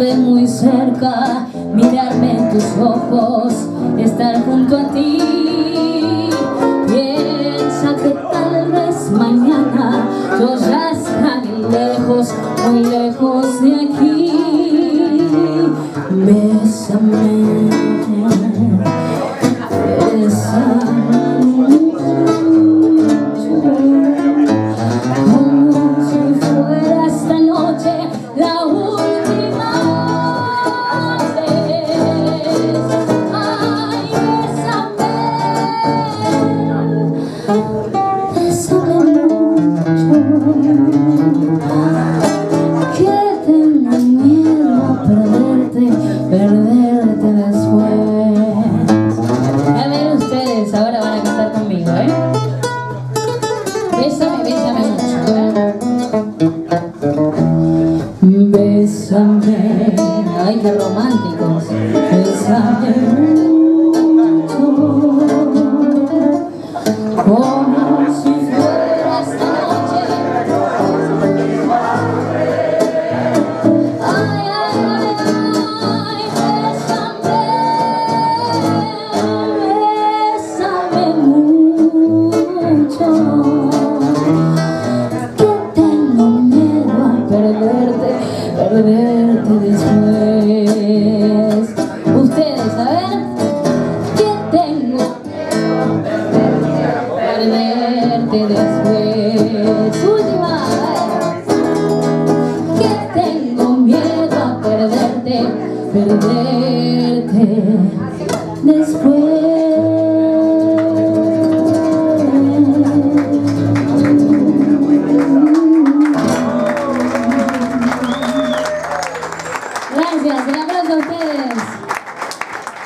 tenerte muy cerca, mirarme en tus ojos, estar junto a ti. Piensa que tal vez mañana yo ya estaré lejos, muy lejos de aquí. Bésame, Bésame, bésame mucho, Bésame, ay qué románticos. Bésame Perderte después. Última, ¿qué tengo miedo a perderte, perderte después.